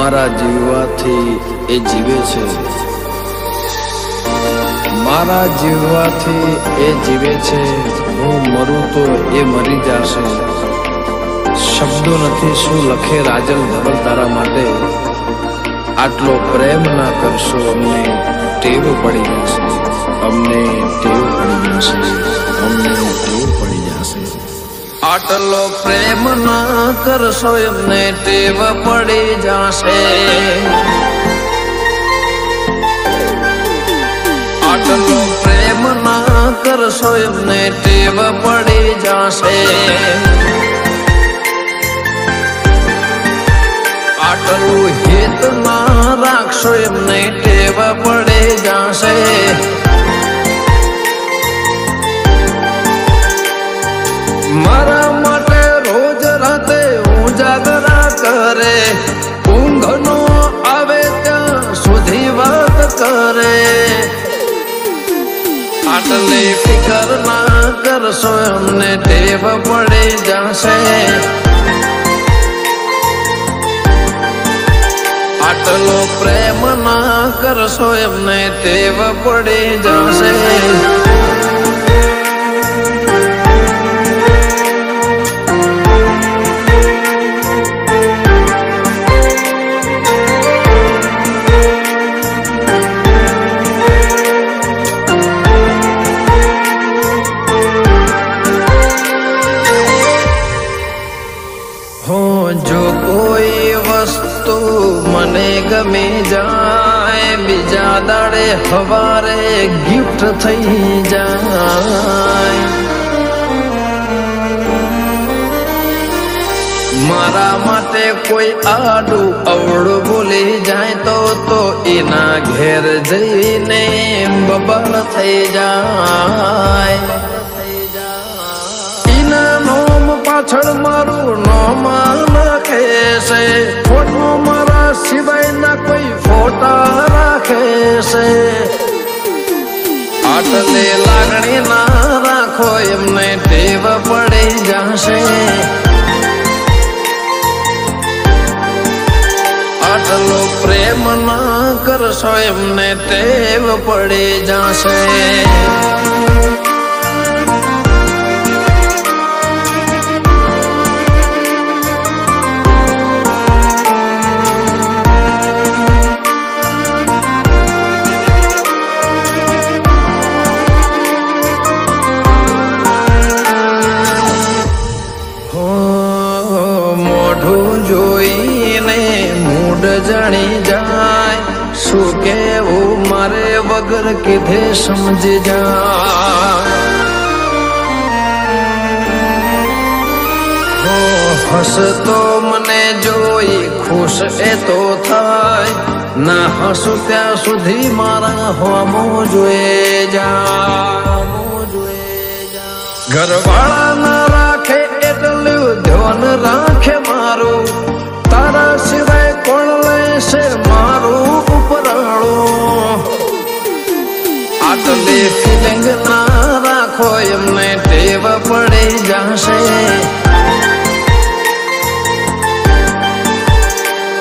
મારા જીવવાથી એ જીવે છે. મારા જીવવાથી એ જીવે છે. હું મરું તો એ મરી જશે. શબ્દો નથી શું લખે રાજલ ધવલ તારા માટે? આટલો પ્રેમ ના કરશો અમને, ટેવ પડી જશે. અમને ટેવ આટલો પ્રેમ ના કરશો, એમને ટેવ પડી જશે. આટલો પ્રેમ ના કરશો, એમને ટેવ પડી જશે. આટલું હિત ના રાખશો, એમને ટેવ પડી આટલી ફિકર ના કરશો અમને ટેવ પડી જશે આટલો પ્રેમ ના કરશો એમને ટેવ પડી જશે. મને ગમી જાય બીજા દાડે હવારે ગિફ્ટ થઈ જાય મારા માટે કોઈ આડું અવળું ભૂલી જાય તો તો એના ઘેર જઈને બબલ થઈ જાય એના નોમ પાછળ મારું નોમ નાખે છે કરશો એમને ટેવ પડી જશે હો, મોઢું જોઈને મૂડ જાણી જાય શું કેવું મારે વગર કીધે સમજી જા. હસતો મને જોઈ ખુશ એ તો થાય. ના હસું ત્યાં સુધી મારા હોમો જોઈએ જા. ઘરવાળા ના રાખે એટલું ધ્યાન રાખે મારું. તારા સિવાય કોણ લેશે આટલી ફિલિંગ ના રાખો એમને ટેવ પડી જશે.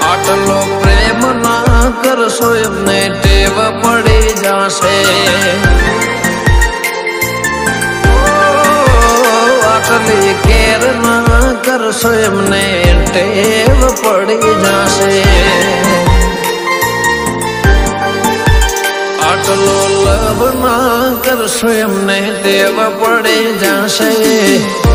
આટલો પ્રેમ ના કરશો એમને ટેવ પડી જશે. આટલી કેર ના કરશો એમને ટેવ પડી જશે. આટલો ના કરશો એમને દેવ પડે જશે.